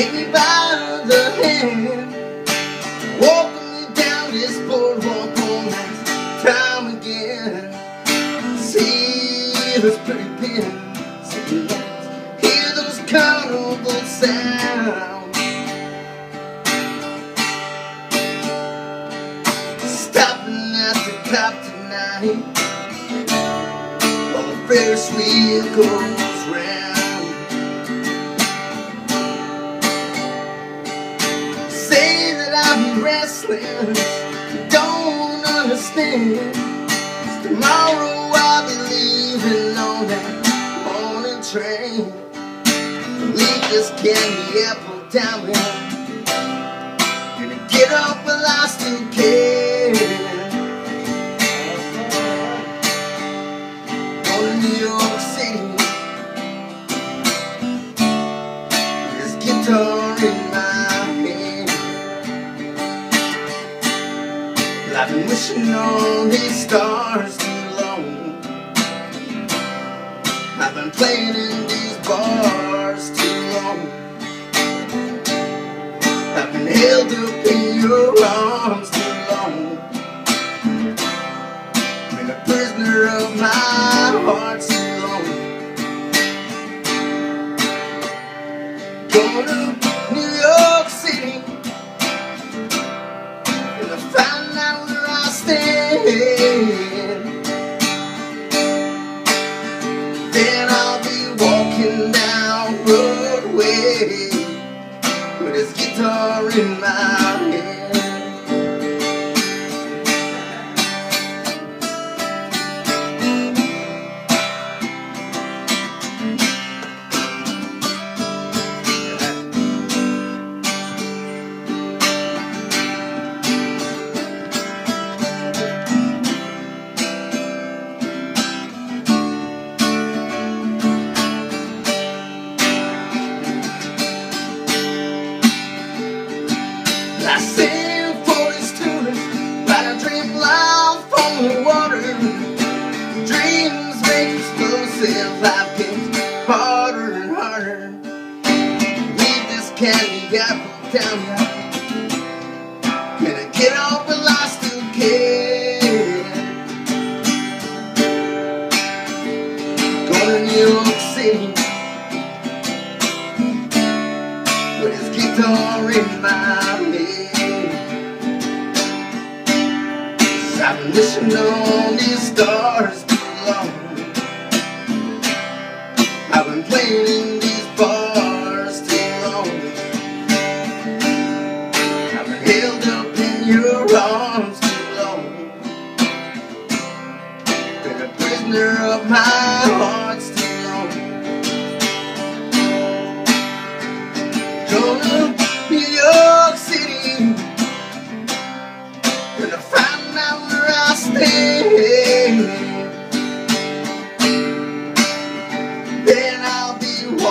Take me by the hand, walking me down this boardwalk all night, time again. See those pretty pins, hear those carnival sounds. Stopping at the cop tonight, while the Ferris wheel goes round. I'm don't understand. Tomorrow I'll be leaving on that morning train. Leave this candy apple down. Gonna get up while I still can. Go to New York City. With this guitar I've been wishing on these stars too long. I've been playing in these bars too long. I've been held up in your arms too long. Been a prisoner of my heart too long. Going Broadway I sing for these tourists, but I dream life on the water. Dreams make explosive, life gets harder and harder. Leave this candy apple down here. Can I get off while I still can? Go to New York City with his guitar in I've been wishing on these stars too long. I've been playing in these bars too long. I've been held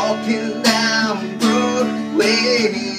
walking down Broadway